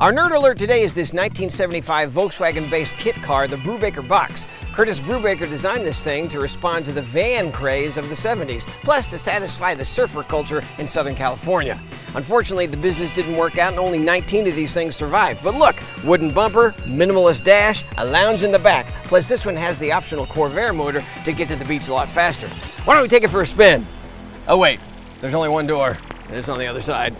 Our nerd alert today is this 1975 Volkswagen based kit car, the Brubaker Box. Curtis Brubaker designed this thing to respond to the van craze of the 70s, plus to satisfy the surfer culture in Southern California. Unfortunately, the business didn't work out and only 19 of these things survived. But look, wooden bumper, minimalist dash, a lounge in the back. Plus, this one has the optional Corvair motor to get to the beach a lot faster. Why don't we take it for a spin? Oh, wait, there's only one door, and it's on the other side.